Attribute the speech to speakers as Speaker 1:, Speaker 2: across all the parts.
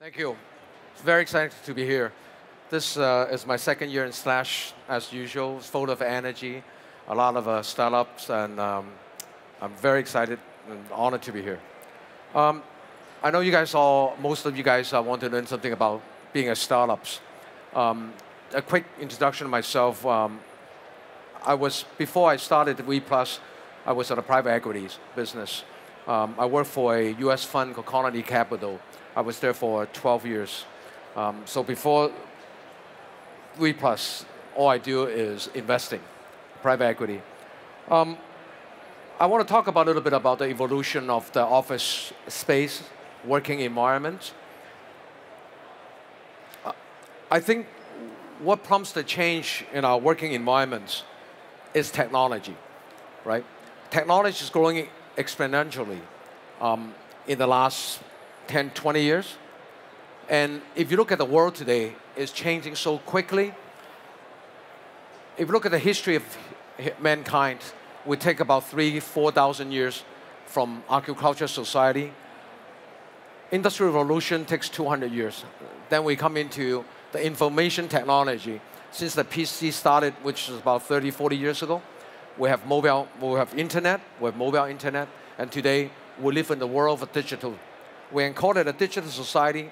Speaker 1: Thank you. It's very exciting to be here. This uh, is my second year in Slush, as usual. It's full of energy, a lot of uh, startups, and um, I'm very excited and honored to be here. Um, I know you guys all, most of you guys uh, want to learn something about being a startups. Um, a quick introduction of myself. Um, I was, before I started V Plus, I was in a private equities business. Um, I worked for a US fund called Colony Capital. I was there for 12 years. Um, so before V Plus, all I do is investing, private equity. Um, I want to talk about a little bit about the evolution of the office space, working environment. Uh, I think what prompts the change in our working environments is technology, right? Technology is growing exponentially um, in the last 10, 20 years. And if you look at the world today, it's changing so quickly. If you look at the history of mankind, we take about three, 4,000 years from agriculture society. Industrial revolution takes 200 years. Then we come into the information technology. Since the PC started, which is about 30, 40 years ago, we have mobile, we have internet, we have mobile internet, and today we live in the world of digital. We call it a digital society.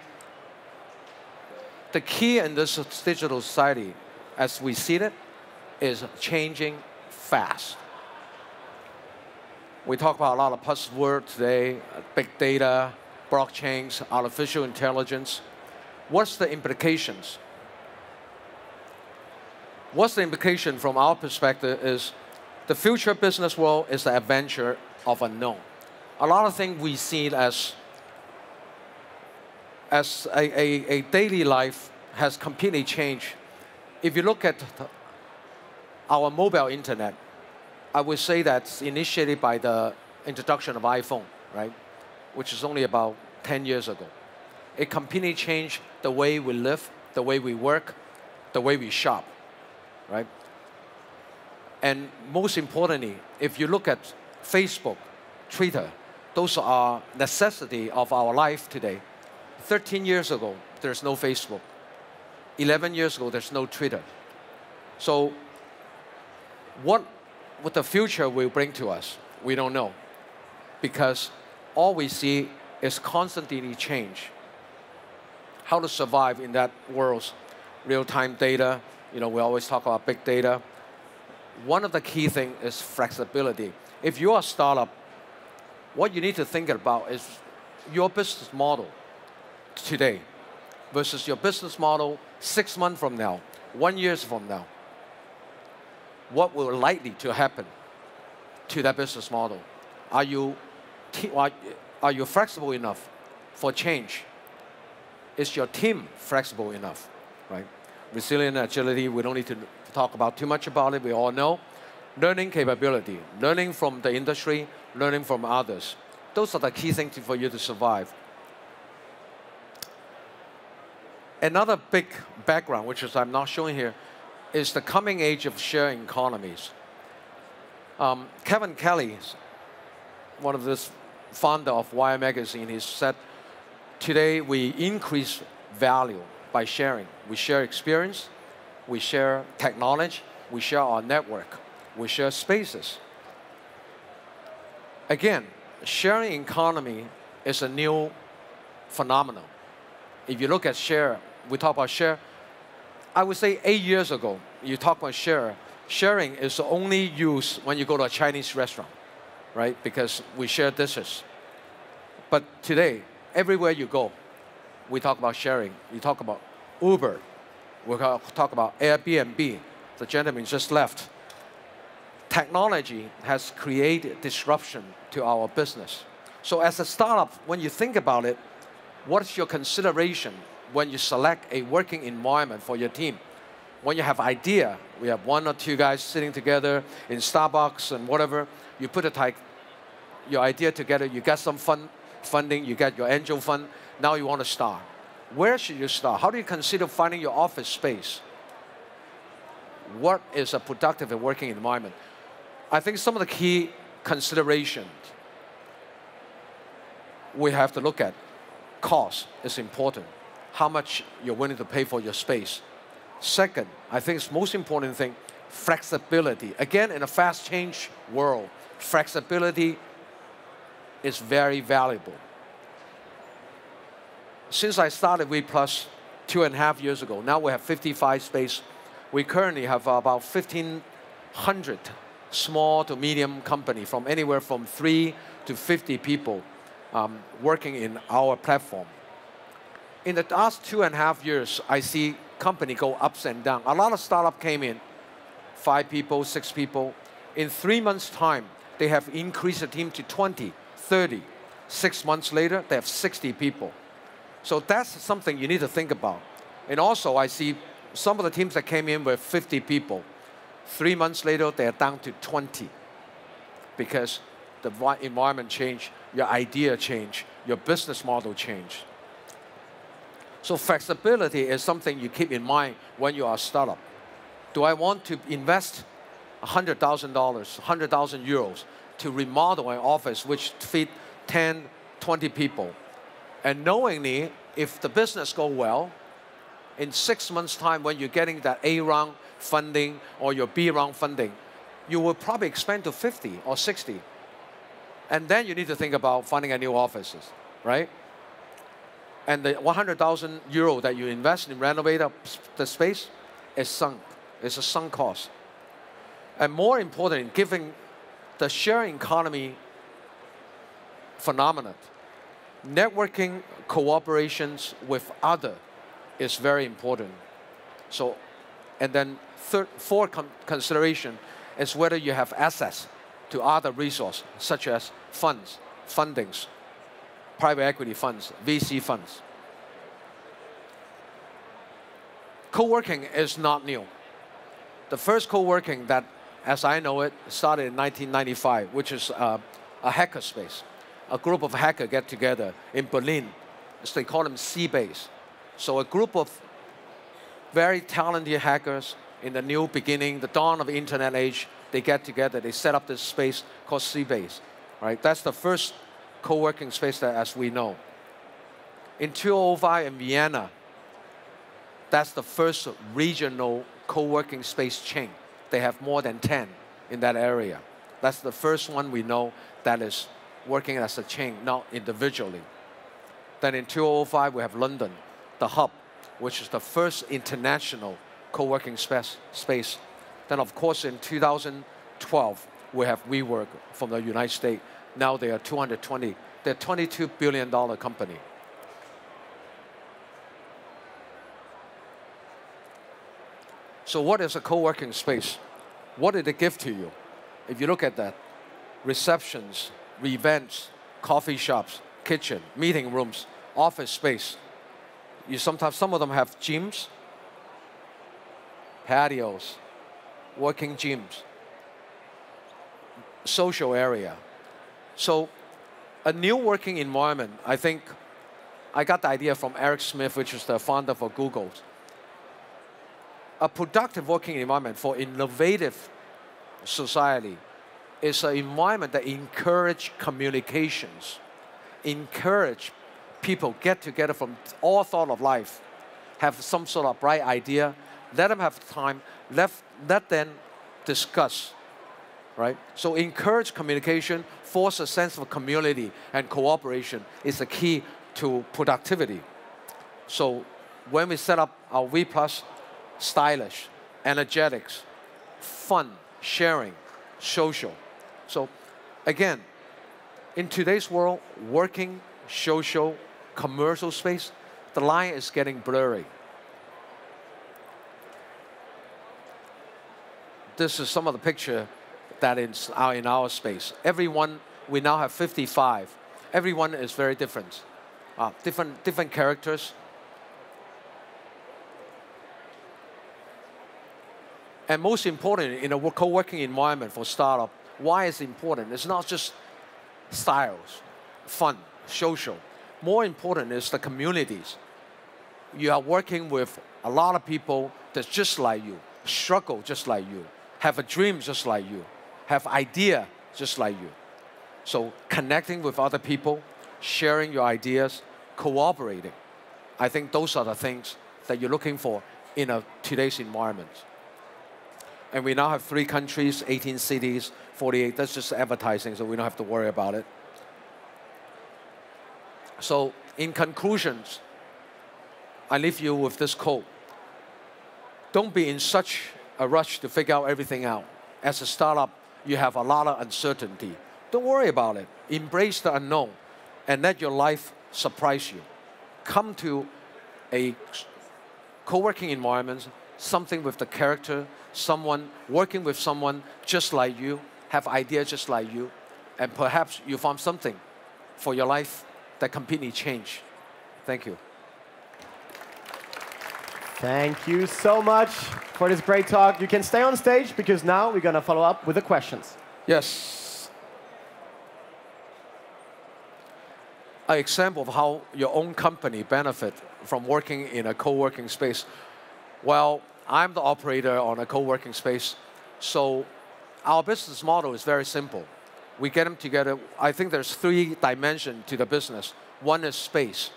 Speaker 1: The key in this digital society, as we see it, is changing fast. We talk about a lot of buzzwords today, big data, blockchains, artificial intelligence. What's the implications? What's the implication from our perspective is the future business world is the adventure of unknown. A lot of things we see as, as a, a, a daily life has completely changed. If you look at our mobile internet, I would say that's initiated by the introduction of iPhone, right? Which is only about 10 years ago. It completely changed the way we live, the way we work, the way we shop, right? And most importantly, if you look at Facebook, Twitter, those are necessity of our life today. 13 years ago, there's no Facebook. 11 years ago, there's no Twitter. So what, what the future will bring to us, we don't know. Because all we see is constantly change. How to survive in that world's real-time data. You know, we always talk about big data one of the key things is flexibility. If you're a startup, what you need to think about is your business model today versus your business model six months from now, one year from now. What will likely to happen to that business model? Are you, are you flexible enough for change? Is your team flexible enough, right? Resilient agility, we don't need to talk about too much about it, we all know. Learning capability, learning from the industry, learning from others. Those are the key things for you to survive. Another big background, which is I'm not showing here, is the coming age of sharing economies. Um, Kevin Kelly, one of the founder of Wired Magazine, he said, today we increase value by sharing. We share experience, we share technology, we share our network, we share spaces. Again, sharing economy is a new phenomenon. If you look at share, we talk about share, I would say eight years ago, you talk about share, sharing is only used when you go to a Chinese restaurant, right? Because we share dishes. But today, everywhere you go, we talk about sharing. You talk about Uber, We'll talk about Airbnb. The gentleman just left. Technology has created disruption to our business. So as a startup, when you think about it, what's your consideration when you select a working environment for your team? When you have idea, we have one or two guys sitting together in Starbucks and whatever, you put a type, your idea together, you get some fund, funding, you get your angel fund, now you want to start where should you start? How do you consider finding your office space? What is a productive and working environment? I think some of the key considerations we have to look at. cost is important. How much you're willing to pay for your space. Second, I think it's most important thing, flexibility. Again, in a fast change world, flexibility is very valuable. Since I started We Plus two and a half years ago, now we have 55 space. We currently have about 1,500 small to medium company from anywhere from three to 50 people um, working in our platform. In the last two and a half years, I see company go ups and down. A lot of startup came in, five people, six people. In three months' time, they have increased the team to 20, 30. Six months later, they have 60 people. So that's something you need to think about. And also, I see some of the teams that came in with 50 people. Three months later, they're down to 20 because the environment changed, your idea changed, your business model changed. So flexibility is something you keep in mind when you are a startup. Do I want to invest $100,000, 100,000 euros to remodel an office which fit 10, 20 people? And knowingly, if the business go well, in six months' time when you're getting that A round funding or your B round funding, you will probably expand to 50 or 60. And then you need to think about finding a new offices, right? And the 100,000 euro that you invest in renovate the space is sunk. It's a sunk cost. And more important, given the sharing economy phenomenon, networking cooperations with other is very important. So, and then third, fourth consideration is whether you have access to other resources, such as funds, fundings, private equity funds, VC funds. Co-working is not new. The first co-working that, as I know it, started in 1995, which is uh, a hacker space. A group of hackers get together in Berlin. So they call them C-Base. So a group of very talented hackers in the new beginning, the dawn of the internet age, they get together, they set up this space called C-Base. Right? That's the first co-working space that as we know. In 2005 in Vienna, that's the first regional co-working space chain. They have more than 10 in that area. That's the first one we know that is working as a chain, not individually. Then in 2005, we have London, the hub, which is the first international co-working space, space. Then of course in 2012, we have WeWork from the United States. Now they are 220, they're $22 billion company. So what is a co-working space? What did it give to you? If you look at that, receptions, events, coffee shops, kitchen, meeting rooms, office space. You sometimes, some of them have gyms, patios, working gyms, social area. So a new working environment, I think, I got the idea from Eric Schmidt, which is the founder for Google. A productive working environment for innovative society is an environment that encourage communications, encourage people get together from all thought of life, have some sort of bright idea, let them have time, let, let them discuss, right? So encourage communication, force a sense of community and cooperation is the key to productivity. So when we set up our V Plus stylish, energetics, fun, sharing, social. So again, in today's world, working, social, commercial space, the line is getting blurry. This is some of the picture that is in our space. Everyone, we now have 55. Everyone is very different. Uh, different, different characters, And most important, in a co-working environment for startup, why is it important? It's not just styles, fun, social. More important is the communities. You are working with a lot of people that's just like you, struggle just like you, have a dream just like you, have idea just like you. So connecting with other people, sharing your ideas, cooperating. I think those are the things that you're looking for in a, today's environment. And we now have three countries, 18 cities, 48. That's just advertising, so we don't have to worry about it. So, in conclusions, I leave you with this quote Don't be in such a rush to figure out everything out. As a startup, you have a lot of uncertainty. Don't worry about it. Embrace the unknown and let your life surprise you. Come to a co-working environment, something with the character, someone working with someone just like you, have ideas just like you, and perhaps you found something for your life that completely change. Thank you.
Speaker 2: Thank you so much for this great talk. You can stay on stage because now we're going to follow up with the questions.
Speaker 1: Yes. An example of how your own company benefit from working in a co-working space. Well, I'm the operator on a co-working space, so our business model is very simple. We get them together. I think there's three dimensions to the business. One is space,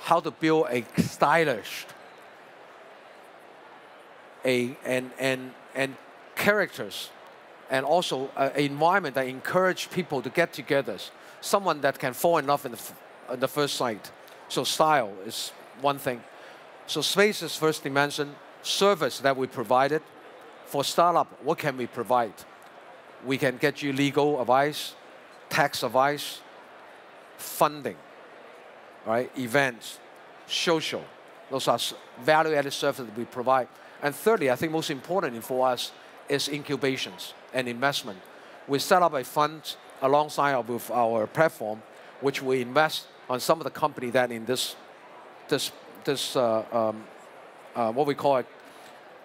Speaker 1: how to build a stylish a, and, and, and characters and also an environment that encourage people to get together. Someone that can fall in love in the, in the first sight. So style is one thing. So space is first dimension. Service that we provided. For startup, what can we provide? We can get you legal advice, tax advice, funding, right? Events, social. Those are value-added services that we provide. And thirdly, I think most importantly for us is incubations and investment. We set up a fund alongside with our platform, which we invest on some of the company that in this, this, this uh, um, uh, what we call it,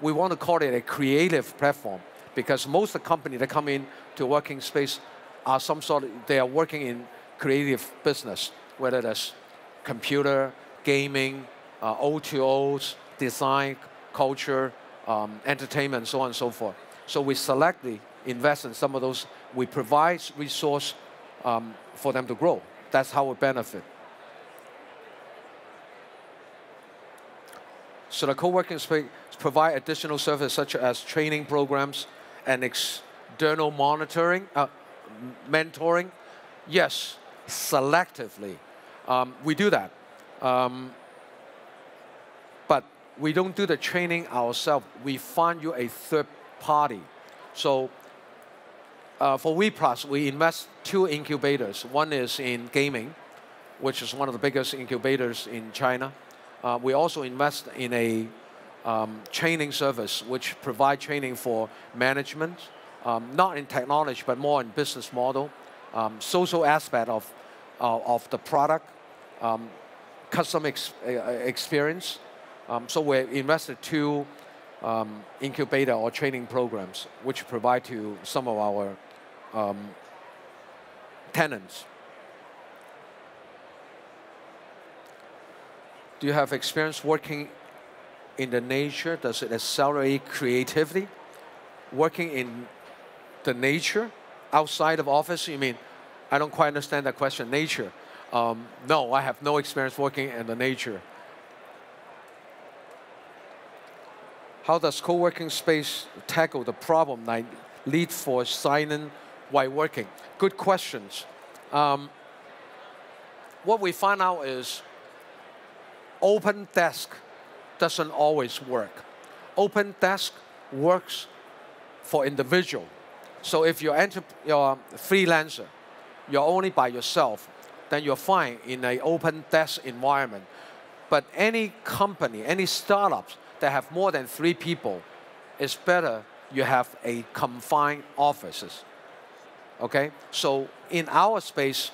Speaker 1: we want to call it a creative platform because most of the company that come in to working space are some sort of, they are working in creative business, whether that's computer, gaming, uh, O2Os, design, culture, um, entertainment, so on and so forth. So we selectively invest in some of those. We provide resource um, for them to grow. That's how we benefit. So the co-working space provide additional services such as training programs and external monitoring, uh, mentoring. Yes, selectively. Um, we do that. Um, we don't do the training ourselves. We find you a third party. So uh, for WePlus, we invest two incubators. One is in gaming, which is one of the biggest incubators in China. Uh, we also invest in a um, training service, which provide training for management, um, not in technology, but more in business model, um, social aspect of, uh, of the product, um, customer ex uh, experience, um, so we invested two um, incubator or training programs, which provide to some of our um, tenants. Do you have experience working in the nature? Does it accelerate creativity? Working in the nature outside of office? You mean, I don't quite understand that question, nature. Um, no, I have no experience working in the nature. How does co-working space tackle the problem that lead for silent while working? Good questions. Um, what we find out is open desk doesn't always work. Open desk works for individual. So if you're, you're a freelancer, you're only by yourself, then you're fine in an open desk environment. But any company, any startups that have more than three people, it's better you have a confined offices. Okay? So in our space,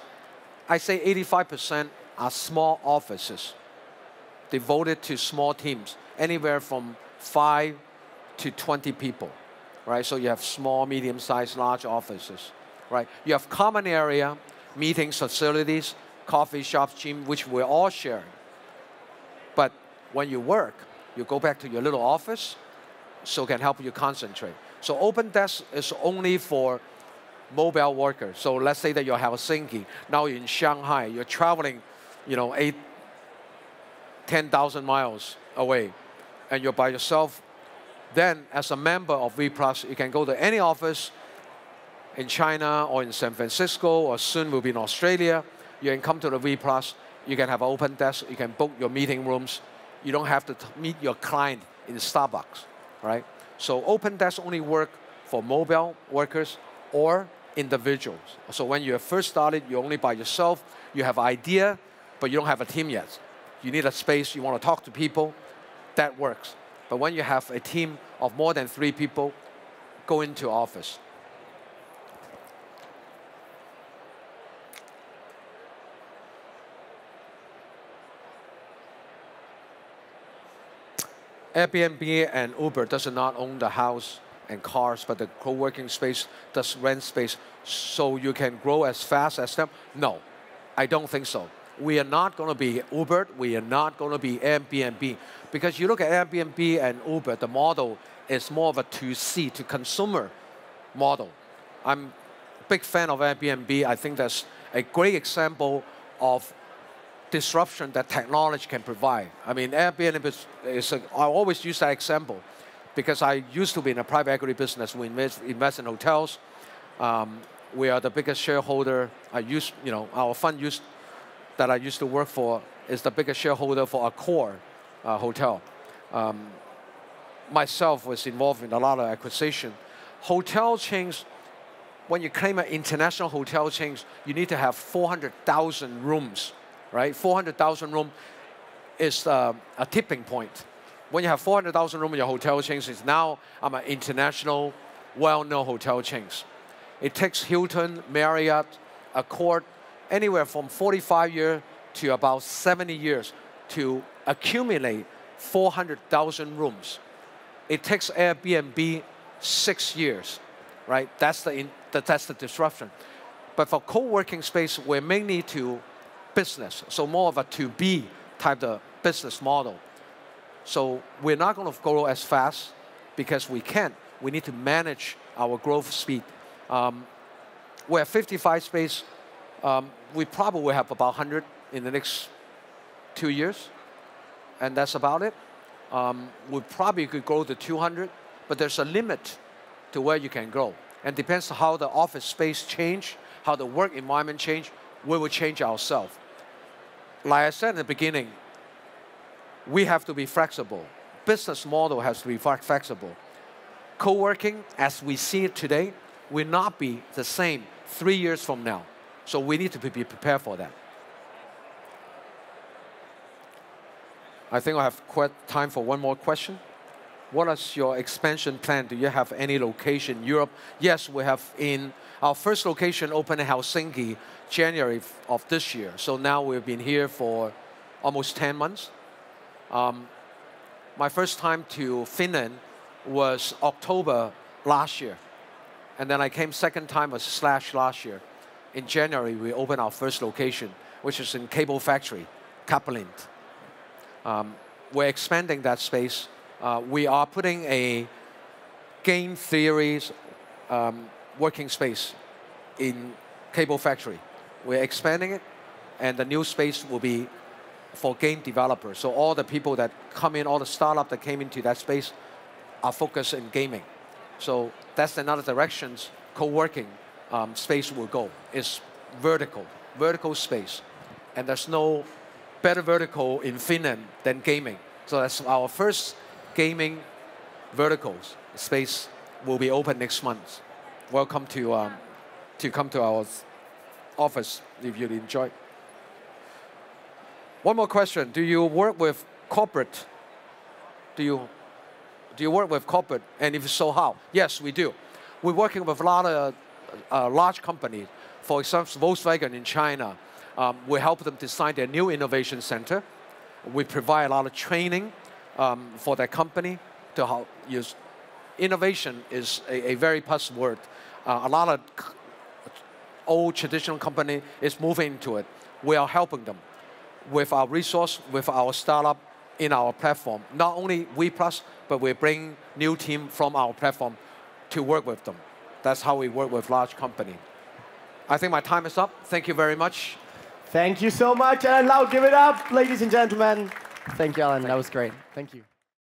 Speaker 1: I say 85% are small offices devoted to small teams, anywhere from five to 20 people, right? So you have small, medium-sized, large offices, right? You have common area, meetings, facilities, coffee shops, gym, which we're all sharing. But when you work, you go back to your little office, so can help you concentrate. So Open Desk is only for mobile workers. So let's say that you're Helsinki, now you're in Shanghai, you're traveling, you know, eight, 10,000 miles away, and you're by yourself, then as a member of V you can go to any office in China or in San Francisco or soon will be in Australia. You can come to the V. You can have open desk. You can book your meeting rooms. You don't have to meet your client in Starbucks, right? So open desk only work for mobile workers or individuals. So when you first started, you're only by yourself. You have idea, but you don't have a team yet. You need a space. You want to talk to people. That works. But when you have a team of more than three people, go into office. Airbnb and Uber does not own the house and cars, but the co-working space does rent space, so you can grow as fast as them? No, I don't think so. We are not going to be Uber. We are not going to be Airbnb. Because you look at Airbnb and Uber, the model is more of a to C, to consumer model. I'm a big fan of Airbnb. I think that's a great example of disruption that technology can provide. I mean, Airbnb is, is a, I always use that example because I used to be in a private equity business. We invest, invest in hotels. Um, we are the biggest shareholder. I use, you know, our fund used, that I used to work for is the biggest shareholder for Accor uh, hotel. Um, myself was involved in a lot of acquisition. Hotel chains, when you claim an international hotel chains, you need to have 400,000 rooms right? 400,000 room is uh, a tipping point. When you have 400,000 room in your hotel chains, it's now I'm an international, well-known hotel chains. It takes Hilton, Marriott, Accor, anywhere from 45 years to about 70 years to accumulate 400,000 rooms. It takes Airbnb six years, right? That's the, in, that's the disruption. But for co-working space, we may need to business, so more of a to B type of business model. So we're not going to grow as fast because we can't. We need to manage our growth speed. Um, we're at 55 space. Um, we probably will have about 100 in the next two years, and that's about it. Um, we probably could grow to 200, but there's a limit to where you can grow. And depends on how the office space change, how the work environment change, we will change ourselves. Like I said in the beginning, we have to be flexible. Business model has to be flexible. Co-working, as we see it today, will not be the same three years from now. So we need to be prepared for that. I think I have quite time for one more question. What is your expansion plan? Do you have any location in Europe? Yes, we have in our first location opened in Helsinki, January of this year. So now we've been here for almost 10 months. Um, my first time to Finland was October last year. And then I came second time was Slush last year. In January, we opened our first location, which is in Cable Factory, Kapalint. Um, we're expanding that space. Uh, we are putting a game theories um, working space in Cable Factory. We're expanding it, and the new space will be for game developers. So all the people that come in, all the startup that came into that space are focused in gaming. So that's another directions co-working um, space will go. It's vertical, vertical space. And there's no better vertical in Finland than gaming. So that's our first gaming verticals space will be open next month welcome to, um, to come to our office if you enjoy. One more question. Do you work with corporate? Do you, do you work with corporate? And if so, how? Yes, we do. We're working with a lot of uh, large companies. For example, Volkswagen in China. Um, we help them design their new innovation center. We provide a lot of training um, for their company to help use innovation is a, a very buzzword. Uh, a lot of old traditional company is moving into it. We are helping them with our resource, with our startup in our platform. Not only we plus, but we bring new team from our platform to work with them. That's how we work with large company. I think my time is up. Thank you very much.
Speaker 2: Thank you so much, Allen Lau. Give it up, ladies and gentlemen. Thank you, Allen. That was great. Thank you.